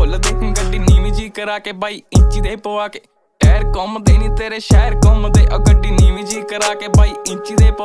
ਭੁੱਲਦੇ ਗੱਡੀ ਨੀਵੀਂ ਜੀ ਕਰਾ ਕੇ ਬਾਈ ਇੰਚੀ ਦੇ ਪਵਾ ਕੇ। ਟਾਇਰ ਘੁੰਮਦੇ ਨਹੀਂ ਤੇਰੇ, ਸ਼ਹਿਰ ਘੁੰਮਦੇ। ਉਹ ਗੱਡੀ ਨੀਵੀਂ ਜੀ ਕਰਾ ਕੇ ਬਾਈ ਇੰਚੀ ਦੇ ਪਵਾ